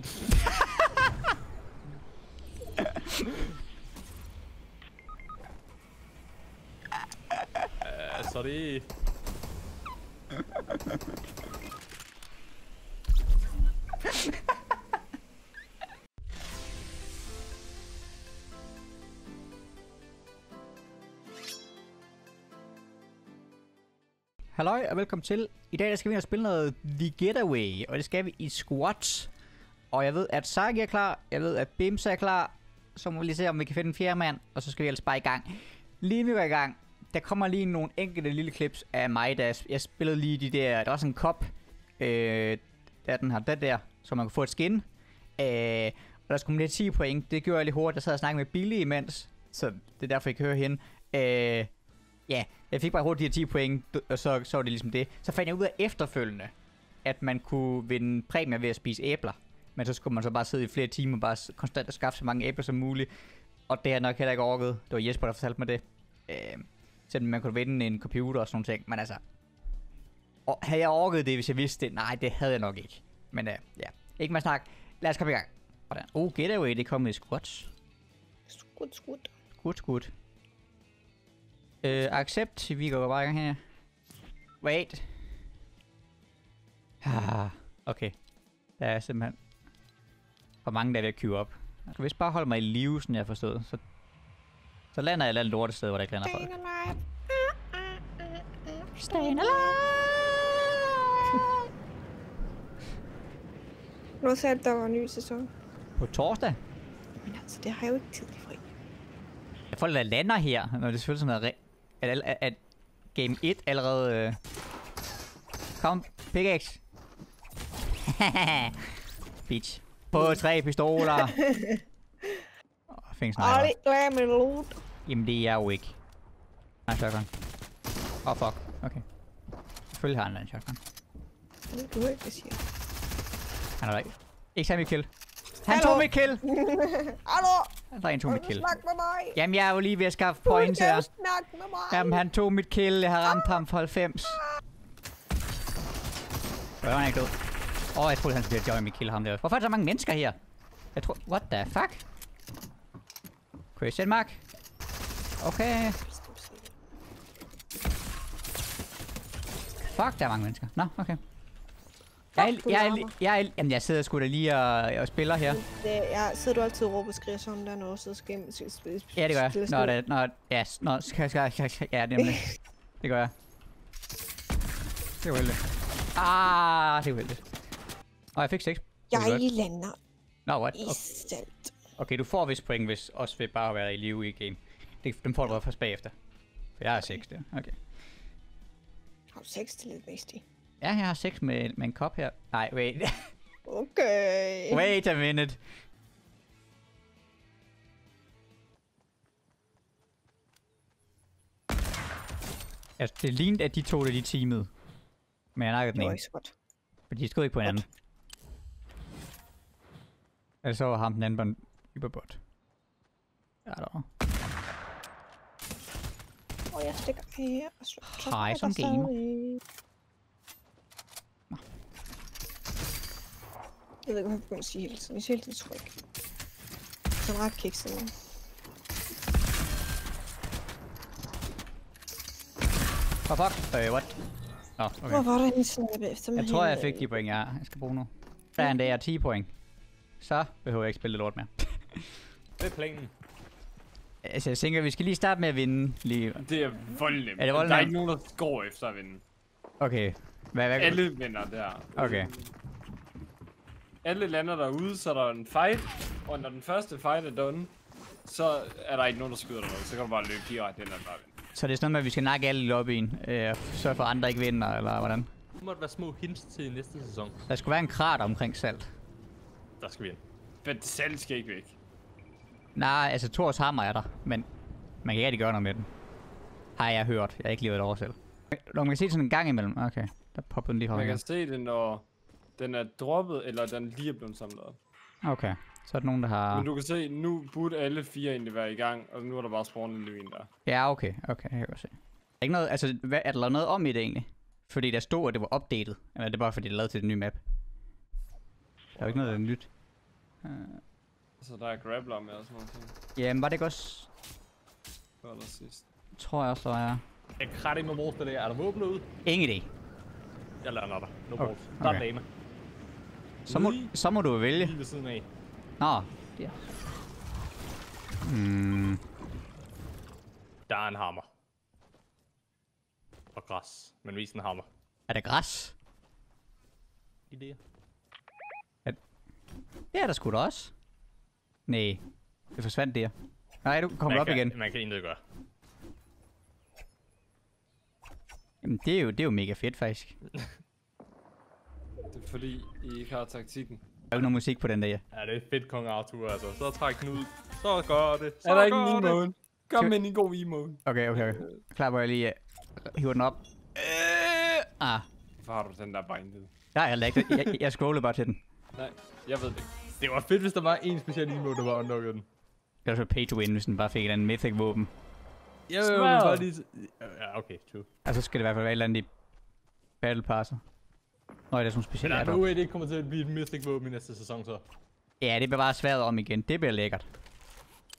Uh, sorry. Halløj og velkommen til. I dag der skal vi ind og spille noget The Getaway, og det skal vi i squats. Og jeg ved, at Saki er klar, jeg ved, at Bims er klar. Så må vi lige se, om vi kan finde en fjerde mand, og så skal vi ellers bare i gang. Lige nu er i gang. Der kommer lige nogle enkelte lille clips af mig, da jeg, spillede lige de der... Der var sådan en kop, øh, der den her, den der, så man kunne få et skin. Øh, og der skulle man lige 10 point. Det gjorde jeg lige hurtigt. Jeg sad og snakkede med Billy imens, så det er derfor, jeg kan høre hende. Øh, Ja, jeg fik bare hurtigt de her 10 point, og så, så var det ligesom det. Så fandt jeg ud af efterfølgende, at man kunne vinde præmier ved at spise æbler. Men så skulle man så bare sidde i flere timer og bare konstant at skaffe så mange æbler som muligt. Og det har jeg nok heller ikke orket. Det var Jesper, der fortalte mig det. Øh, selvom man kunne vinde en computer og sådan nogle ting. Men altså... Og havde jeg orket det, hvis jeg vidste det? Nej, det havde jeg nok ikke. Men øh, ja, ikke mere snak. Lad os komme i gang. Hvordan? Oh, getaway, det kom i squats. Skud, skud. Godt, godt. Øh, accept. Vi går bare i gang her. Wait. Ah, okay. Der er simpelthen for mange, der er ved at queue op. Jeg kan vist bare holde mig i live, sådan jeg har forstået. Så, så lander jeg et eller andet lortet sted, hvor der ikke lander folk. Staying alive. Staying alive! Nu sagde der var en ny sæson. På torsdag. Men altså, det har jeg jo ikke tid til fri. Jeg folk, der lander her, når det selvfølgelig sådan noget... At, at, at game 1 allerede... Øh... Kom, pickaxe. Bitch. På tre pistoler. Åh, fik en sniper. Ej, lad mig loot. Jamen, det er jeg jo ikke. Nej, shotgun. Åh, oh, fuck. Okay. Selvfølgelig har han en shotgun. Det du ikke, det siger. Han er der ikke. Ikke mit kill. Han Hallo? tog mit kill! Hallo? Der er en tog mit kill. snakke med mig? Jamen, jeg er jo lige ved at skaffe points her. snakke med mig. Jamen, han tog mit kill. Jeg har ramt ham for 90. Hvor er han ikke død? Åh, oh, jeg troede, han skulle join kill ham der. Hvorfor er der så mange mennesker her? Jeg tror... What the fuck? Question mark? Okay. Fuck, der er mange mennesker. Nå, okay. Jeg, er, du jeg, jeg, er, jamen, jeg sidder sgu da lige og, og spiller her. Det, jeg sidder du altid og råber og skriger sådan der, når så skal jeg spille Ja, det gør jeg. Nå, det, nå, ja, s- nå, skal, skal, skal, skal, ja, det, nemlig. det gør jeg. Det er uheldigt. Ah, det er uheldigt. Og jeg fik 6. Jeg lander Nå, what? i Okay. salt. okay, du får vist point, hvis også ved bare at være i live i game. Det, dem får du først bagefter. For jeg har 6 der. Okay. Har du sex til lidt væstig? Ja, jeg har 6 med, med en kop her. Nej, wait. Okay. wait a minute. Altså, det lignede, at de to, der de teamede. Men jeg nakkede Det den var ene. ikke så godt. For de skød ikke på hinanden. Ellers så var ham den anden bare en hyperbot. Ja, der var. Og jeg stikker her og så... så Hej, som der gamer. stadig- Jeg ved ikke, hvad jeg begynder at sige hele tiden. Jeg siger hele tiden tryk. Sådan ret kikset nu. Oh, fuck. Øh, what? Nå, okay. Hvor var der en snipe efter mig? Jeg tror, jeg fik de point, jeg, jeg skal bruge nu. Der er en dag, jeg er 10 point. Så behøver jeg ikke spille det lort mere. Det er planen. altså, jeg tænker, vi skal lige starte med at vinde. Lige. Det er voldnemt. Er det Der er voldnemt? ikke nogen, der går efter at vinde. Okay. Hvad, hvad, Alle vinder der. Okay. Alle lander derude, så er der en fight. Og når den første fight er done, så er der ikke nogen, der skyder dig noget. Så kan du bare løbe direkte ind og bare vinde. Så det er sådan noget med, at vi skal nakke alle i lobbyen. Øh, sørge for, at andre ikke vinder, eller hvordan? Det måtte være små hints til næste sæson. Der skulle være en krater omkring salt. Der skal vi ind. Men selv skal ikke væk. Nej, altså Thors hammer er der, men man kan ikke rigtig gøre noget med den. Har jeg hørt. Jeg har ikke lige været over selv. Når man kan se det sådan en gang imellem. Okay, der popper den lige Man højere. kan se det, når den er droppet, eller den lige er blevet samlet op. Okay, så er der nogen, der har... Men du kan se, nu burde alle fire egentlig være i gang, og nu er der bare spawnet en løvin der. Ja, okay, okay, jeg kan godt se. Er ikke noget, altså, hvad, er der lavet noget om i det egentlig? Fordi der stod, at det var updated. Eller er det bare fordi, det er lavet til den nye map? Der er jo ikke noget, der er nyt. Så der er grappler med og sådan noget. Jamen, var det ikke også... Før eller sidst. Tror jeg også, der er... Jeg ikke med vores det der. Er der våben ude? Ingen idé. Jeg lander dig. No Okay. balls. Der er Okay. dame. Så må, så må du vælge. Lige ved siden af. Nå. Ja. Hmm. Der er en hammer. Og græs. Men vis en hammer. Er det græs? Idéer. Det er der sgu da også. Nej. Det forsvandt der. Nej, du kommer op kan, igen. Man kan intet gøre. Jamen, det er jo, det er jo mega fedt, faktisk. Det er fordi, I ikke har taktikken. Der er jo noget musik på den der. Ja, det er fedt, Kong Arthur, altså. Så træk Knud. Så gør det. Så Er der ikke en emote? Kom med en god emote. Okay, okay, okay. Klar, hvor jeg lige uh, hiver den op. Øh, ah. Hvorfor har du den der binded? Nej, jeg, jeg, jeg, jeg scrollede bare til den. Nej, jeg ved det ikke. Det var fedt, hvis der var en speciel emote, der var unlocket den. Det var så pay to win, hvis den bare fik et eller andet mythic våben. Jo, jo, Smadret. bare lige... Ja, okay, true. Og så skal det i hvert fald være et eller andet i battle passer. Nå, det er sådan nogle Men er no way, det ikke kommer til at blive et mystic våben i næste sæson, så. Ja, det bevarer sværet om igen. Det bliver lækkert.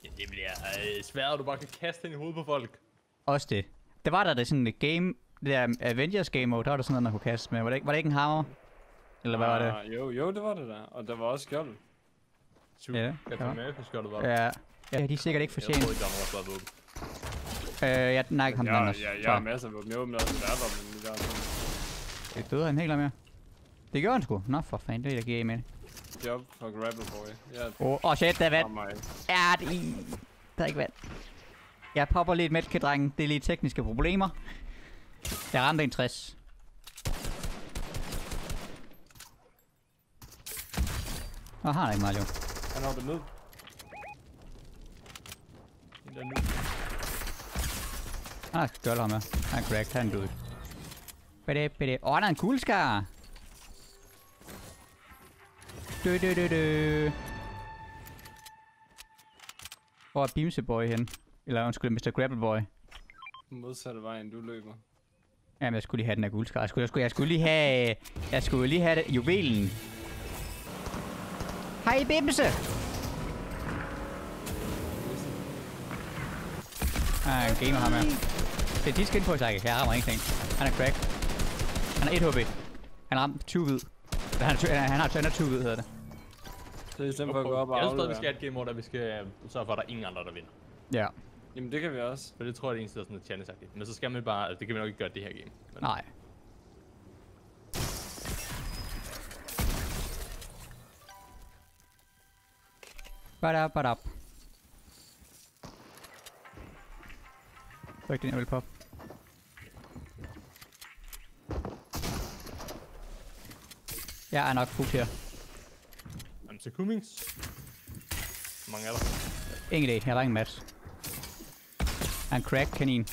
Ja, det bliver øh, svært, at du bare kan kaste ind i hovedet på folk. Også det. Det var der det sådan et game, det der Avengers game mode, der var der sådan noget, man kunne kaste med. Var det ikke, var det ikke en hammer? Eller hvad var det? Ah, Jo, jo, det var det der. Og der var også skjold. Super. Ja, Ja, ja. Captain America skjoldet var der. Ja. Ja, de er sikkert ikke Jeg fortjent. troede ikke, der var noget våben. Øh, jeg nej, ikke ham den Jeg, anden. jeg, jeg har masser af våben. Jeg åbner også værter, men jeg har Det døde han helt mere. Det gjorde han sgu. Nå, for fanden, det er der giver mening. job for Grapple Boy. Jeg Åh, oh, oh shit, der er vand. har mig. Ja, det er, der er ikke vand. Jeg popper lige et medkit, drenge. Det er lige tekniske problemer. Jeg ramte en 60. Nå, har han ikke meget, jo. Han hoppede ned. En der nu. Har skjold ham med. Han cracked, han er død. Bede, bede. Åh, der er en kugleskar. Dø, dø, dø, dø. Hvor er Bimse Boy hen? Eller undskyld, Mr. Grapple Boy. Modsatte vej, end du løber. Jamen, jeg skulle lige have den her guldskar. Jeg skulle, jeg skulle, jeg skulle lige have... Jeg skulle lige have det, juvelen. Hej, Bimse! Ah, en gamer ham her. Det er dit skin på, Sakke. Jeg rammer ingenting. Han er crack. Han er 1 HP. Han har ramt 20 hvid. Han, er, han har han er 20 hvid, hedder det. Så i stedet for at gå op og Jeg synes stadig, vi skal have et game, hvor der vi skal øh, sørge for, at der er ingen andre, der vinder. Ja. Jamen det kan vi også. For det tror jeg, det er eneste, er sådan lidt challenge -agtigt. Men så skal man bare... Altså, det kan vi nok ikke gøre det her game. Men Nej. Badab, badab. Det var ikke den, jeg ville pop. Jeg er nok fugt her. Jamen, så Cummings. Hvor mange er der? Ingen idé, jeg har ingen match. Jeg er en crack kanin.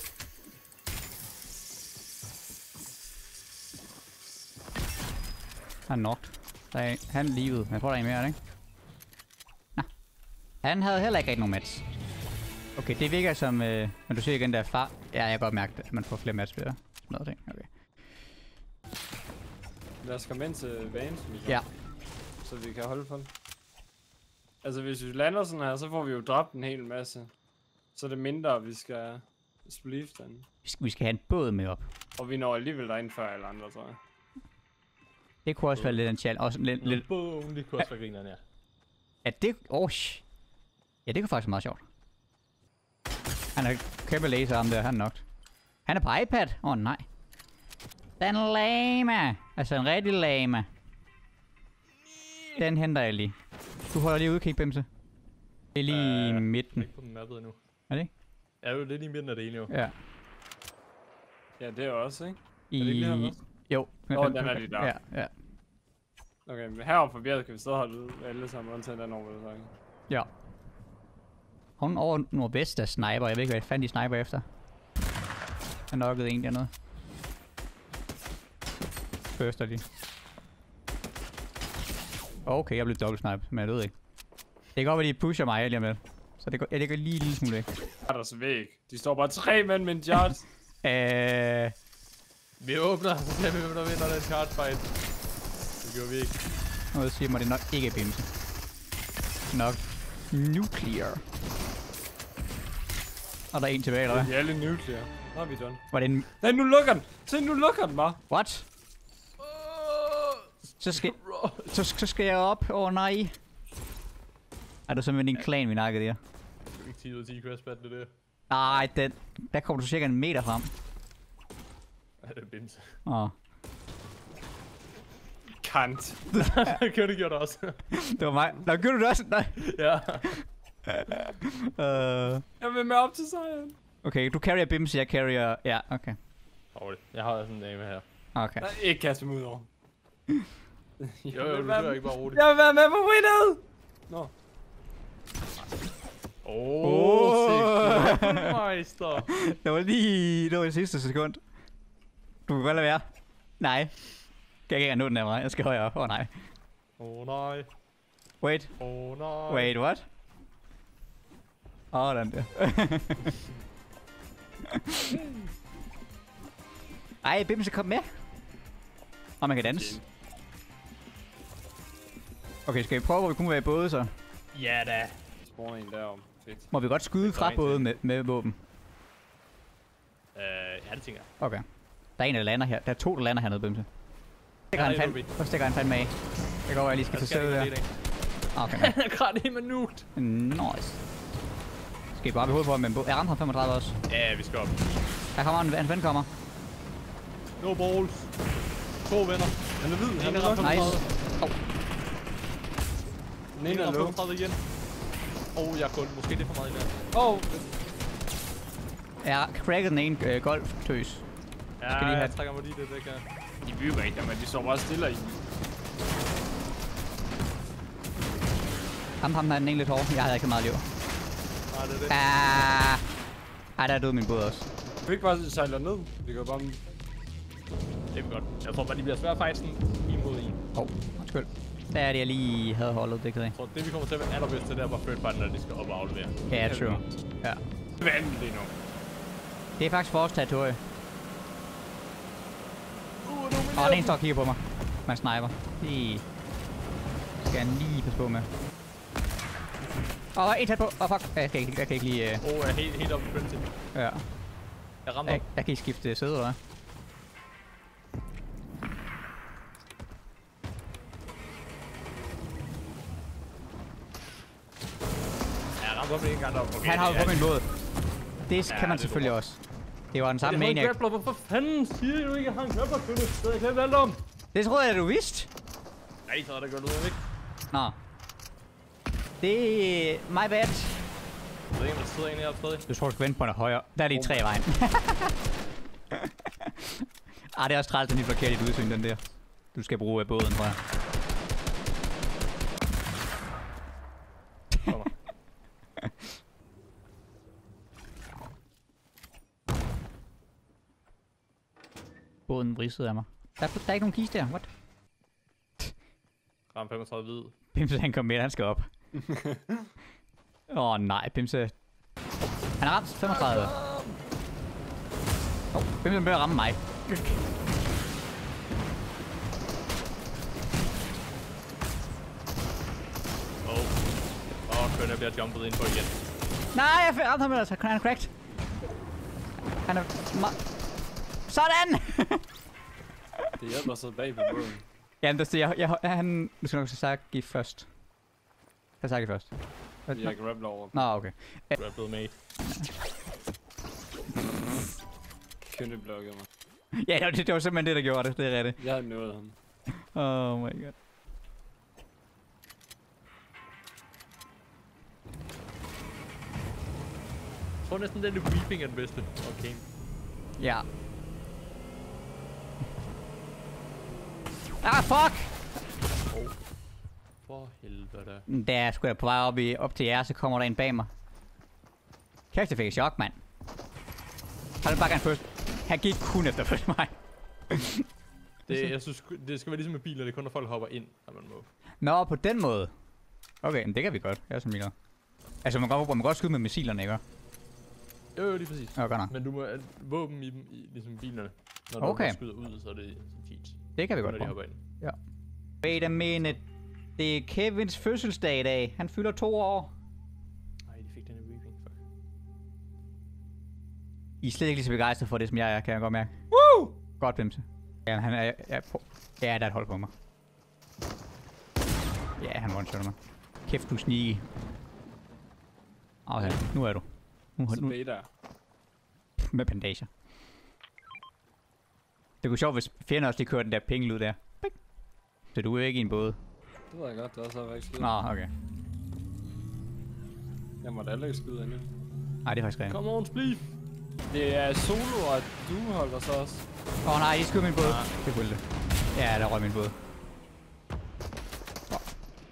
Han er knocked. Der er, han livet. Jeg tror, der er en mere, er ikke? Han havde heller ikke rigtig nogen match. Okay, det virker som... Øh, men du siger igen, der er far... Ja, jeg kan godt mærke, at man får flere match ved at smadre ting. Okay. Lad os komme ind til Vans, Michael. Ja. Så vi kan holde for den. Altså hvis vi lander sådan her, så får vi jo dræbt en hel masse. Så er det mindre, vi skal spliff den. Vi skal, vi skal have en båd med op. Og vi når alligevel derind før alle andre, tror jeg. Det kunne også være lidt en challenge. Også lidt, lidt, Lidt boom, det kunne også være grineren, ja. at det... Oh, sh- Ja, det kunne faktisk være meget sjovt. Han er kæmpe laser ham der, han er nok. Han er på iPad? Åh oh, nej. Den lama. Altså en rigtig lama. Den henter jeg lige. Du holder lige udkig, Bimse. Det er lige i Øh, midten. Ikke på mappet endnu. Er det ikke? Er jo lidt i midten af det ene jo. Ja. Ja, det er også, ikke? I... Er det ikke lige her også? Jo. Nå, den er lige der. Ja, ja. Okay, men heroppe for bjerget kan vi stadig holde ud alle sammen, undtagen den over, sagde. Ja. Hun over nordvest er sniper. Jeg ved ikke, hvad fanden de sniper efter. Han nokkede en dernede. Først er de. Okay, jeg blev dobbelt snipe, men jeg ved ikke. Det kan godt være, de pusher mig lige lidt. Så det går, ja, det går lige lille smule væk. Anders væg. De står bare tre mænd med en charge. Øh, Vi åbner, så ser vi, hvem der vinder den charge fight. Det gjorde vi ikke. noget siger mig, det er nok ikke Bimse. nok nuclear. Og der er en tilbage, eller hvad? De er alle nuclear. Nu er vi done. Var det en... Nej, nu lukker den. Se, nu lukker den bare. What? Så skal, så, så skal jeg op. Åh oh, nej. Er du simpelthen din klan, vi nakkede der? Ikke 10 ud af 10 crash det der. Nej, den, der kommer du cirka en meter frem. Ja, det er bimse. Åh. Kant. det kan det også. Det var mig. Nå, gjorde du det også? Nej. ja. Uh, Jeg vil med op til sejren. okay, du carrier Bims, jeg carrier... Ja, okay. Roligt. Jeg har sådan en dame her. Okay. Nej, ikke kaste dem ud over. Jo, jo, du dør ikke bare roligt. Jeg vil være med på winnet! Nå. Åh, Åh. oh, meister. Det var lige... Det var i sidste sekund. Du kan godt lade være. Nej. Kan jeg ikke engang nå den af mig? Jeg skal højere op. Åh oh, nej. Åh oh, nej. Wait. Åh oh, nej. Wait, what? Åh, oh, den der. Ej, Bimse, kom med. Og man kan danse. Okay, skal vi prøve, hvor vi kunne være i både, så? Ja da. Spawner en derom. Fedt. Må vi godt skyde fra både med, med våben? Øh, ja, det tænker jeg. Okay. Der er en, der lander her. Der er to, der lander hernede, Bimse. Stikker Ja, han fandme. Hvor stikker han fandme af? Det går, jeg lige skal Jeg til sæde der. Ah, Okay, Han er grædt i minut. nice. Skal vi bare på hovedet på ham med en? Jeg ramte ham 35 også. Ja, vi skal op. Der kommer en, en ven kommer. No balls. To venner. Han er hvid. Han En er er ramt. Nice. 35. Den En ene er er low. 35 igen. Åh, oh, jeg er kun. Måske det er for meget i der. Åh. Jeg cracket den ene øh, golf-tøs. Ja, lige have- jeg trækker mig lige det væk her. De bygger ikke, men de står bare stille i. Ham, ham er den ene lidt hård. Jeg havde ikke så meget liv. Nej, det er det. Ah. Ej, der er død min båd også. Vi kan ikke bare sejle ned. Vi kan bare... Det er godt. Jeg tror bare, de bliver svært at fight sådan en mod en. Åh, oh, undskyld. Der er det, jeg lige havde holdet, det kan jeg. Jeg tror, det vi kommer til at være allerbedst til, det er bare third party, når de skal op og aflevere. Ja, true. Ja. Vandet lige nu. Det er faktisk vores territorie. Åh, oh, den ene står og kigger på mig. Man sniper. Det skal jeg lige passe på med. Åh, oh, en tæt på. Åh, oh, fuck. Jeg kan ikke, jeg kan ikke lige... Uh, Åh, oh, jeg er helt, helt oppe i 20. ja. Jeg rammer. Jeg, jeg kan ikke skifte sæde, eller rammer op en gang deroppe. Okay, Han har jo på min båd. Det Ja, kan man det selvfølgelig også. Det var den samme Jeg har en maniac. Hvorfor fanden siger du ikke, at jeg har en grappler? Det havde jeg glemt alt om. Det troede jeg, du vidste. Nej, så er der godt ud, ikke? Nå. Det er my bad. Jeg ved ikke, om der sidder en her tredje. Du tror, du skal vente på den højre. Der er lige tre i vejen. ah, det er også træls, den lige forkert i dit udsyn, den der. Du skal bruge øh, båden, tror jeg. Båden vridsede af mig. Der, er- der er ikke nogen kiste der. What? Ram 35 hvid. Pimse, han kom med, han skal op. Åh oh, nej, Pimse. Han har ramt 35. Åh, oh, Pimse bør ramme mig. Åh. Oh, Kølle, jeg bliver jumpet ind på igen. Nej, jeg fik ramt ham altså. Han er cracked. Han er... Sådan! Det hjælper så bag på båden. Jamen, det jeg, jeg, jeg, han... Nu skal nok Sasaki først. Sasaki først. Jeg kan rappe over. Nå, okay. Grappled mate. Kønne blokkede mig. Ja, det, det var simpelthen det, der gjorde det. Det er rigtigt. Jeg har nået ham. Oh my god. Jeg tror næsten, den der weeping er den bedste. Okay. Ja. Ah, fuck! For helvede. Da jeg skulle på vej op, i, op til jer, så kommer der en bag mig. Kæft, jeg fik et chok, mand. Han vil bare gerne først. Han gik kun efter først mig. Det, jeg synes, det skal være ligesom med biler, det er kun, når folk hopper ind, når man må. Nå, på den måde. Okay, men det kan vi godt. Jeg er som ligeglad. Altså, man kan, godt, man kan godt skyde med missilerne, ikke? Jo, jo, lige præcis. Ja, godt nok. Men du må våben i dem, i, ligesom bilerne. Når Okay. du skyder ud, så er det fint. Det kan vi godt prøve. hopper ind. Wait a minute. Det er Kevins fødselsdag i dag. Han fylder to år. Nej, de fik den i weeping. Fuck. I er slet ikke lige så begejstret for det, som jeg er, kan jeg godt mærke. Woo! Godt, Bimse. Ja, han er... Ja, ja, ja, der er et hold på mig. Ja, han one mig. Kæft, du sneaky. Okay, nu er du. Nu, nu, med bandager. Det kunne sjovt, hvis fjenden også lige kørte den der pinglyd der. Så du er ikke i en båd. Det ved jeg godt, det er så ikke skyde. Nå, okay. Jeg måtte heller ikke skyde endnu. Nej, det er faktisk rigtigt. Come on, spleef! Det er solo, og du holder så også. Åh oh, nej, I skyder min båd. Det kunne det. Ja, der røg min båd.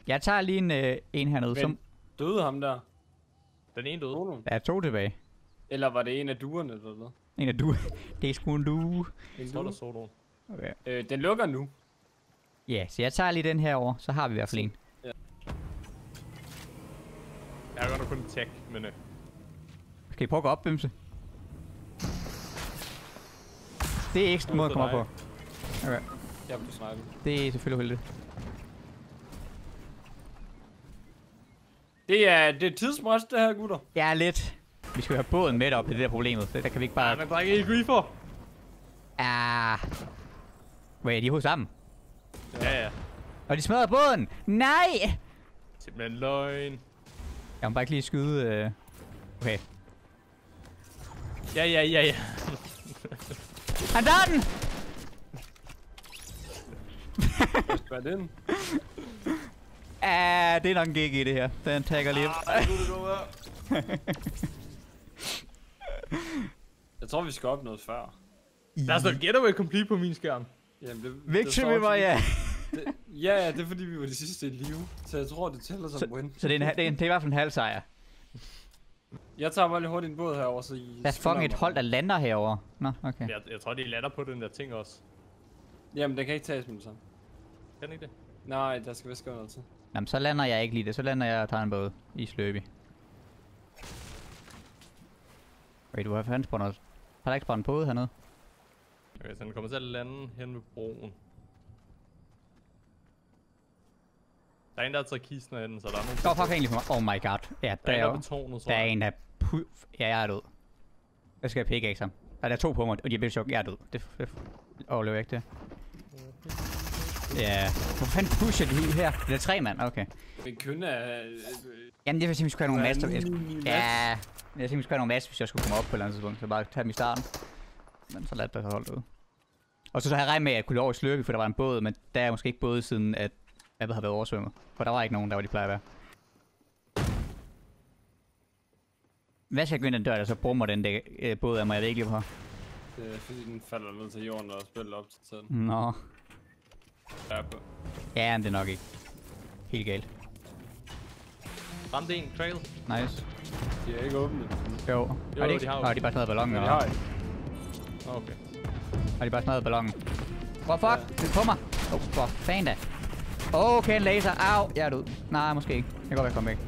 Jeg tager lige en, øh, en hernede, Men- som... Døde ham der? Den ene døde. Solo? Der er to tilbage. Eller var det en af duerne, eller hvad? En af du. det er sgu en du. En Jeg tror, der due? nogen. Okay. Øh, den lukker nu. Ja, så jeg tager lige den her over, så har vi i hvert fald en. Jeg har godt nok kun tech, men øh, Skal I prøve at gå op, Bimse? Det er ikke en måde at komme op på. Okay. Blev snipet. Det er selvfølgelig heldigt. Det er, det er tidsmræs, det her, gutter. Ja, lidt. Vi skal have båden med op, det er det der problemet. Det, der kan vi ikke bare... bare... men der er ikke griefer. Ah. Wait, de er hos sammen. Ja, ja. Og de smadrer båden! Nej! Simpelthen løgn. Jeg må bare ikke lige skyde... Øh... Okay. Ja, ja, ja, ja. Han tager den! Hvad er den? Ah, det er nok en GG det her. Den tagger lige. Jeg tror, vi skal op noget før. Der er sådan getaway complete på min skærm. Jamen, det, det Victory mig, også- ja. Det, ja, ja, det er fordi, vi var de sidste i live. Så jeg tror, det tæller som win. Så det er, en, det, er en, det er i hvert fald en halv sejr. Jeg tager bare lige hurtigt en båd herover, så I... Der er fucking et hold, der lander herover. Nå, okay. Jeg, jeg tror, de lander på den der ting også. Jamen, den kan ikke tages med det samme. Kan den ikke det? Nej, der skal vist gå noget til. Jamen, så lander jeg ikke lige det. Så lander jeg og tager en båd i Sløbi. Wait, du har fanden spawnet... Har der ikke spawnet en båd hernede? Okay, så den kommer til at lande hen ved broen. Der er en, der har taget kisten af den, så der er nogen... Åh, oh, fuck egentlig for mig. Oh my god. Ja, Der der er er, en tårnet, tror der er en, der... Pu- ja, jeg er død. Jeg skal have pickaxe ham. Der er to på mig, og de er blevet chok. Jeg er død. Det, det overlever jeg ikke det. Ja. Hvor fanden pusher de ud her? Det er tre mand, okay. Men kun er... Øh, Jamen, det vil sige, vi skulle have nogle master. er ja, jeg sige, vi skulle have nogle master, hvis jeg skulle komme op på et eller andet tidspunkt. Så bare tage dem i starten. Men så lad det holde ud. Og så, så har jeg regnet med, at jeg kunne løbe over i Slørby, for der var en båd, men der er måske ikke båd siden, at Appet har været oversvømmet. For der var ikke nogen, der var de plejer at være. Hvad skal jeg gå ind den dør, der så brummer den der øh, båd af mig? Jeg ved ikke lige hvorfor. det er fordi, den falder ned til jorden og spiller op til tiden. Nå. Der er på. Ja, men det er nok ikke. Helt galt. Ramte en trail. Nice. De er ikke åbne. Jo. Jo, har de, ikke? de har. Har de bare smadret ballonen? Men de har ikke. Okay. Har de bare smadret ballonen? Hvor fuck? Det er på mig. Åh, oh, for fanden da. Okay, en laser. Au, jeg er død. Nej, måske ikke. Jeg kan godt være kommet væk.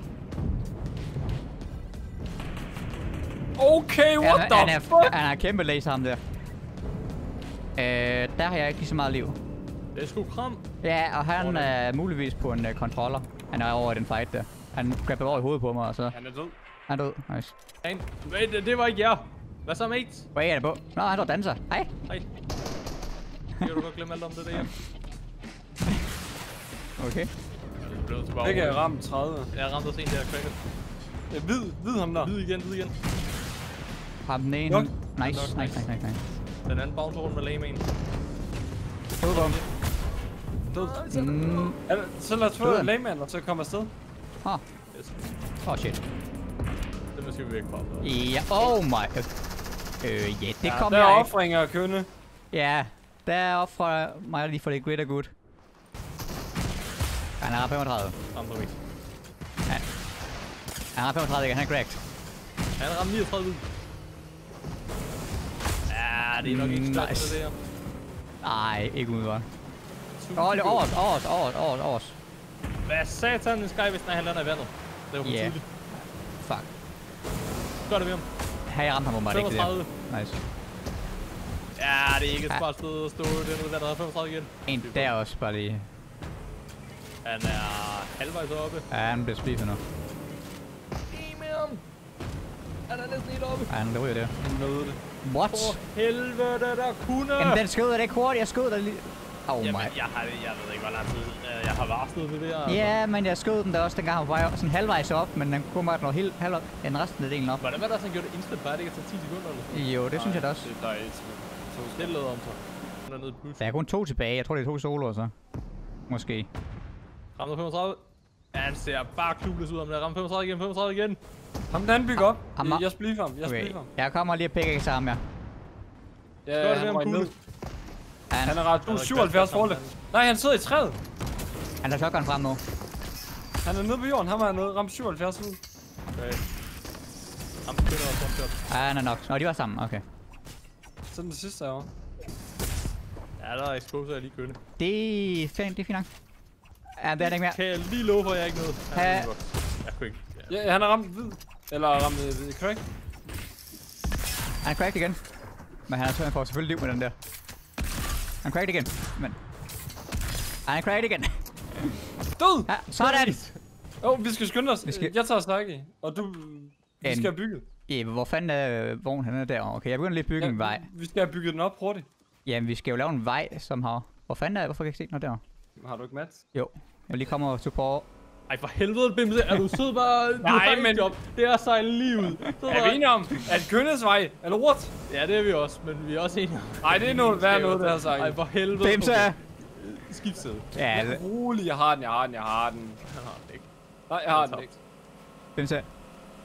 Okay, what han, the han, er, fuck? han har kæmpe laser ham der. Øh, der har jeg ikke lige så meget liv. Det er sgu kram. Ja, og han er er muligvis på en uh, controller. Han er over i den fight der. Han grabber over i hovedet på mig, og så Han er død. han er død. Nice. Wait, det, det var ikke jer. Hvad så, mate? Hvor er det på? Nå, han står og danser. Hej. Hej. Kan du godt glemme alt om det der? Okay. Jeg tilbage. Begge er ramt 30. Jeg ramte også en der cracket. Ja, vid, vid ham der. Vid igen, vid igen. Har den ene. Nice, nice, nice, nice, nice. Den anden bounce rundt med lame en. Hovedbom. Død. Mm. Det- Så lad os få lagmand, og så komme afsted. Oh, Yes. oh shit. Den skal vi væk fra. Ja, oh my. Øh, ja, det kom der er jeg ikke. offringer at kønne. Ja, der er fra mig lige for det og good. Han har 35. Ramte mig. Han har 35, ikke? Han er cracked. Han ramte 39 ud. Ja, det er nok ikke Mm, stort nice. det der. Nej, ikke umiddelbart. Åh, det er over os, over os, over os, over os, over os. Hvad satan, en sky, hvis den er, han lander i vandet? Det var for Ja. tidligt. Fuck. Gør det ved ham. Her jeg ramte ham åbenbart ikke det der. 35. Nice. Ja, det er ikke et Ja. smart sted at stå. Den ud vandet 35 igen. En der også bare lige. Han er halvvejs oppe. Ja, han bliver spifet nu. Ham. Han er næsten helt oppe. Ja, han ryger der. Han nåede det. What? For helvede, der kunne. Jamen, den skød er det ikke hurtigt. Jeg skød der lige... Oh Jamen, my. jeg, har, jeg ved ikke, hvor lang tid øh, jeg har varslet det der. altså. Ja, men jeg skød den der også, dengang han var sådan halvvejs op, men den kunne bare nå helt halv en resten af delen op. Hvordan var det, at han gjorde det instant bare, det ikke tage 10 sekunder eller sådan? Jo, det synes jeg da også. Det der er Det om så. Han er nede i plus. Der er kun to tilbage. Jeg tror, det er to soloer så. Måske. Rammer 35. Ja, han ser bare clueless ud om det. Rammer 35 igen, 35 igen. Ham den bygger op. Jeg, jeg splitter ham. Jeg Okay. splitter ham. Jeg kommer lige og pikker sig ham, ja. Ja, Skål, det han er røg en ned. Han, Han er ret Han er 77 kørt forhold. Nej, han sidder i træet. han har shotgun frem nu. Han er nede på jorden. Han er nede ramt 77 ud. Okay. Ham begynder også omkørt. Ja, han er nok. Nå, de var sammen. Okay. Så den sidste herovre. Ja, der er exposure, jeg lige kønne. Det er fint, det er fint nok. Ja, det er det ikke mere. Kan jeg lige love for, at jeg ikke nåede? Ha- Ja, Jeg kunne ikke. Ja. Ja, han er ramt hvid. Eller ramt øh, crack. Han er cracked igen. Men han, er, han får selvfølgelig liv med den der. Han er cracked igen. Men... Han er cracked igen. Død! Ja, sådan! Åh, oh, vi skal skynde os. Vi skal- Jeg tager Saki. Og du... Vi En- skal have bygget. Ja, hvor fanden er øh, vognen henne derovre? Okay, jeg begynder lige at bygge en vej. Vi skal have bygget den op hurtigt. Jamen, vi skal jo lave en vej, som har... Hvor fanden er Hvorfor kan jeg ikke se noget derovre? Har du ikke Mats? Jo. Jeg vil lige komme og support. Ej, for helvede, Bimse. Er du sød bare? Du Nej, men- job. Det er at sejle lige ud. Så Er vi enige om, at Kønnesvej er lort? Ja, det er vi også, men vi er også enige om. Nej, det er noget værd noget, det her Saki. Ej, for helvede. Bimse! Skift sæde. Ja, Ja, altså, rolig, jeg har den, jeg har den, jeg har den. Han har den ikke. Nej, jeg har den ikke. Bimse.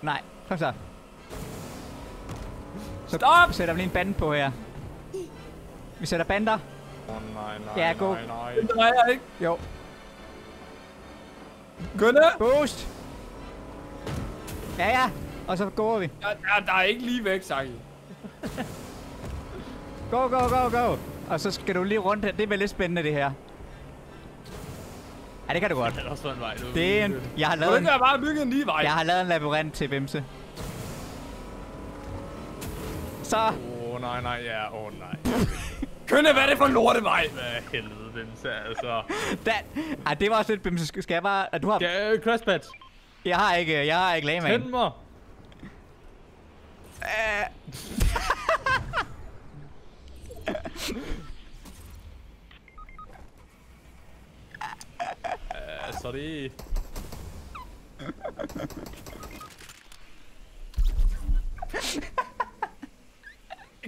Nej, kom så. Så Stop! sætter vi lige en bande på her. Vi sætter bander. Åh, oh, nej, nej, Ja, go. nej, nej. Den drejer ikke. Jo. Kønne! Boost! Ja, ja. Og så går vi. Der, der, der er ikke lige væk, Saki. Go, go, go, go. Og så skal du lige rundt her. Det er lidt spændende, det her. Ja, det kan du godt. Det er også en vej. nu. Det er en... Jeg har lavet en, være bare bygget en lige vej? jeg har lavet en labyrint til Bimse. Så. Åh, oh, nej, nej, ja, åh, oh, nej. Kønne, hvad er det for en lortevej? Hvad helvede, Bimse, altså. Da, ej, det var også lidt Bimse. Skal jeg bare... Du har... Ja, crash pad. Jeg har ikke... Jeg har ikke lagman. Tænd mig. Øh. Ja, så er det...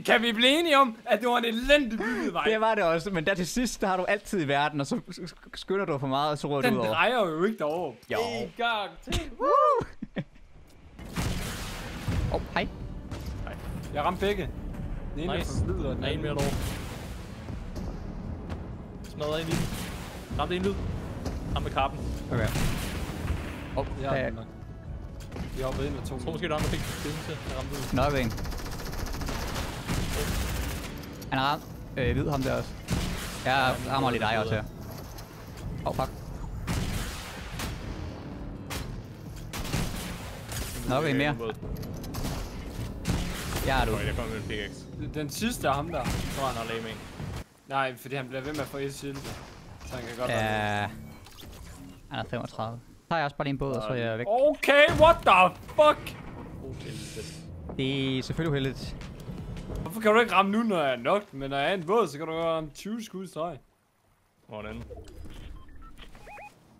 Kan vi blive enige om, at det var en elendig bygget vej? Det var det også, men der til sidst, der har du altid i verden, og så skynder du for meget, og så ruller du Den ud over. drejer jo ikke derover. Jo. En gang til. Woo! Åh, oh, hej. Jeg ramte begge. Den ene Nice. er for hvid, og den Der er en mere derovre. Smadrer ind i den. Ramte en lyd. Ham med kappen. Okay. Åh, oh, Jeg er den nok. Vi har hoppet ind med to. Jeg tror måske, der er andre fik Bimse. Der ramte ud. nok en. Han har ramt øh, hvid ham der også. Jeg rammer lige dig også her. Åh, oh, fuck. Nok en mere. Jeg er du. Okay, jeg kommer med en pickaxe. Den sidste er ham der. Er han har lame, ikke? Nej, fordi han bliver ved med at få et silver. Så han kan godt Ja. Han er 35. Så tager jeg også bare lige en båd, og så er jeg væk. Okay, what the fuck? Til Det er selvfølgelig uheldigt. Hvorfor kan du ikke ramme nu, når jeg er nok? Men når jeg er en båd, så kan du gøre ramme 20 skud i streg. Hvor er den?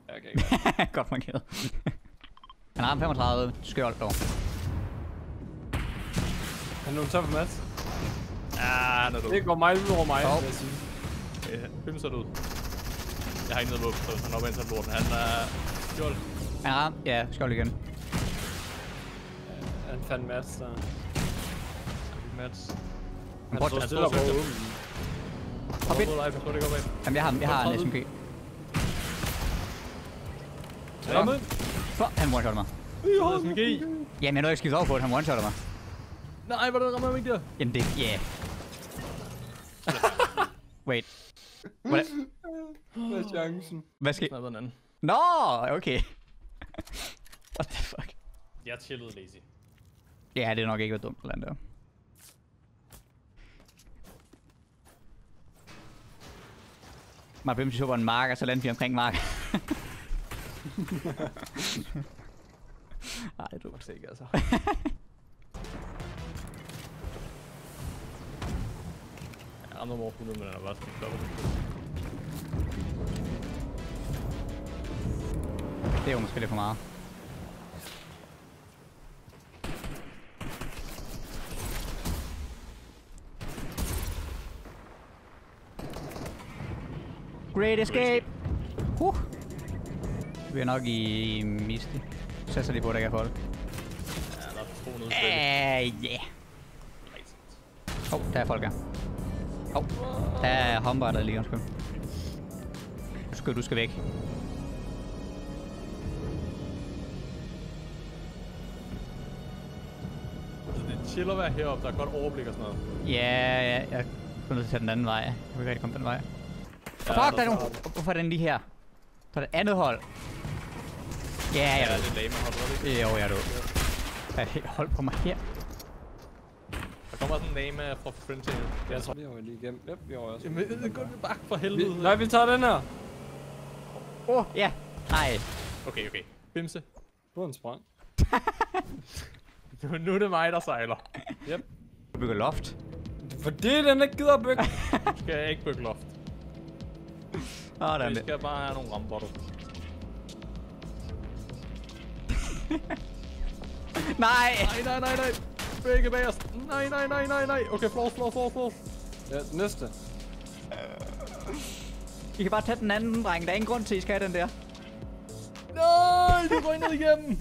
Jeg kan ikke. Godt markeret. Han har en 35 skjold dog. Han er nogen tør for Mats. Ja, han er død. Det går mig ud over mig, Hov. vil jeg sige. Okay, Bimse er død. Jeg har ikke noget våben, så han er oppe af lorten. Han er... Skjold. Han har ja, skjold igen. Han fandt Mats der. Mats. Han prøver- står han stille og står og råber. Hop ind. Jamen, jeg har, jeg har en 30. SMG. Rammet. For, han one mig. Så SMG. Jamen, jeg nåede ikke skiftet over på, at han one mig. Nej, hvordan rammer jeg ikke der? Jamen, det yeah. Wait. Hvad, Hvad er chancen? hvad sker? Nej, den anden. Nå, okay. What the fuck? Jeg chillede lazy. Ja, det er nok ikke været dumt, eller andet. Begyndte så på en mark, og så landte vi omkring mark. Ej, du. Fuck ikke, altså. Ja, andre over 100, men han er bare sådan kloppet. Det er jo måske lidt for meget. Great escape! Huh. Vi er nok i Misty. Så satser lige på, at der ikke er folk. Ja, der er to nede yeah. Åh, oh, der er folk her. Åh, oh, der er håndbrætter lige, undskyld. Du skal, du skal væk. Chill at være heroppe, der er godt overblik og sådan noget. Ja, ja, jeg er nødt til at tage den anden vej. Jeg kan ikke rigtig komme den vej. Fuck, der er der nogen. Hvorfor er den lige her? Der er det andet hold. Ja, Ja, jeg det er lame hold, var det ikke? Jo, jeg er død. Ej, hold på mig her. Der kommer sådan en lame af fra French. Jeg tror, vi har jo lige igennem. Yep, vi har også. Jamen, det går vi bare for Vi, helvede. nej, vi tager den her. Åh, oh, ja. Nej. Okay, okay. Bimse. Du har en sprang. Nu, nu er det mig, der sejler. Yep. Du bygger loft. Fordi den ikke gider at bygge. Skal jeg ikke bygge loft. Er Vi skal bare have nogle ramper, du. Nej! Nej, nej, nej, nej. Begge bag os. Nej, nej, nej, nej, nej. Okay, floor, floor, floor, floor. Ja, næste. I kan bare tage den anden, dreng. Der er ingen grund til, at I skal have den der. Nej, det røg ned igennem.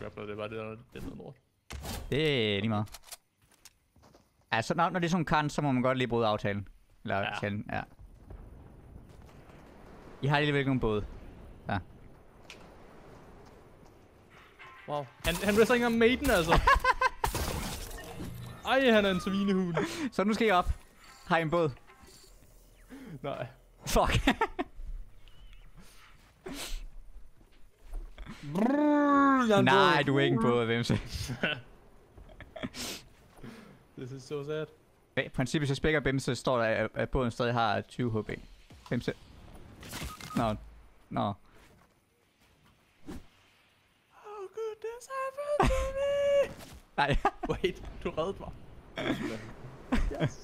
Grappler, det var det der, det er noget lort. Det er lige meget. Altså, når, når det er sådan en kant, så må man godt lige bryde aftalen. Eller Ja. Tjalen, ja. I har alligevel ikke nogen båd. Ja. Wow. Han, han rester ikke engang maiden, altså. Ej, han er en svinehund. Så nu skal I op. Har I en båd? Nej. Fuck. Brrr, jeg Nej, du er ikke en båd, hvem så? This is so sad. I princippet, så spækker Bimse, står der, at- båden stadig har 20 HP. Bimse. Nå. Nå. How could this happen to me? Nej. Wait, du reddede mig. yes.